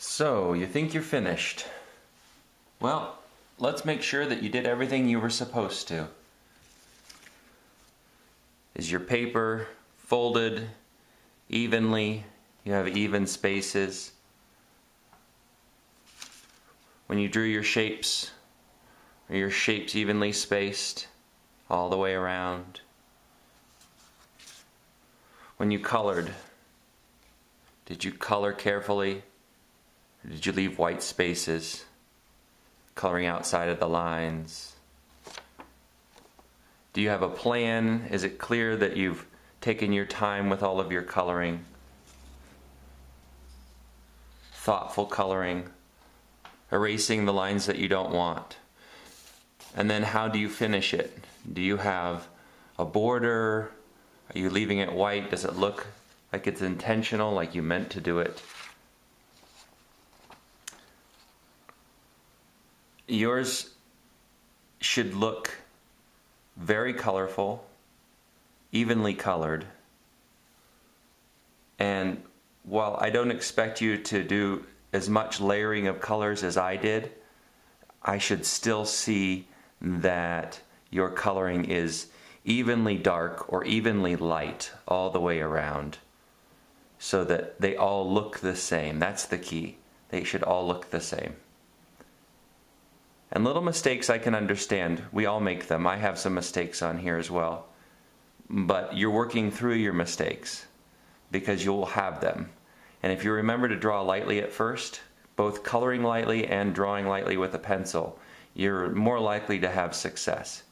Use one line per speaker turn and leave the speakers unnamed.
So, you think you're finished? Well, let's make sure that you did everything you were supposed to. Is your paper folded evenly? You have even spaces. When you drew your shapes, are your shapes evenly spaced all the way around? When you colored, did you color carefully? Did you leave white spaces, coloring outside of the lines? Do you have a plan? Is it clear that you've taken your time with all of your coloring? Thoughtful coloring, erasing the lines that you don't want. And then how do you finish it? Do you have a border? Are you leaving it white? Does it look like it's intentional, like you meant to do it? Yours should look very colorful, evenly colored. And while I don't expect you to do as much layering of colors as I did, I should still see that your coloring is evenly dark or evenly light all the way around so that they all look the same. That's the key. They should all look the same. And little mistakes I can understand. We all make them. I have some mistakes on here as well. But you're working through your mistakes because you'll have them. And if you remember to draw lightly at first, both coloring lightly and drawing lightly with a pencil, you're more likely to have success.